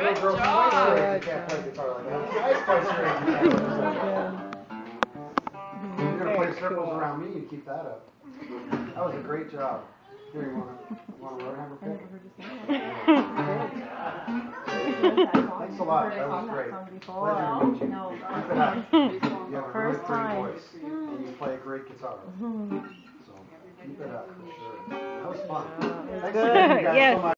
And I know girls in my can't play guitar like that. I play straight. You're gonna play circles around me and keep that up. That was a great job. Here, you wanna, wanna Road Hammer pick? Thanks a lot, that was great. Pleasure to meet you. Keep it uh, up. You have a really First pretty time. voice, and you play a great guitar. So, keep it up for sure. That was fun. Thanks again, you guys, Yes. so much.